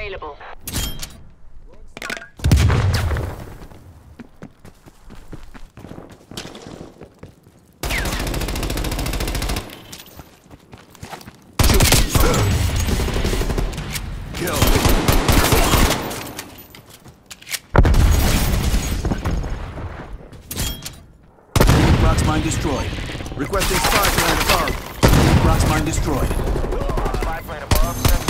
available. Mine destroyed. Requesting spy plane above. Rock's mine destroyed. Spy plane above, sensors ready.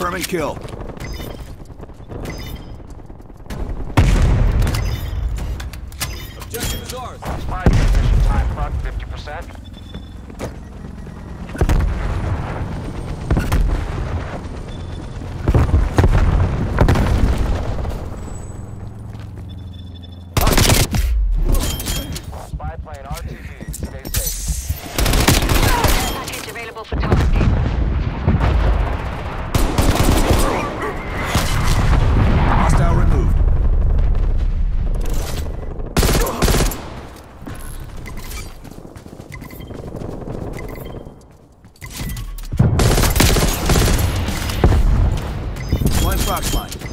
Confirming kill. Objective is ours. Spy transmission time clock 50%. Xbox line.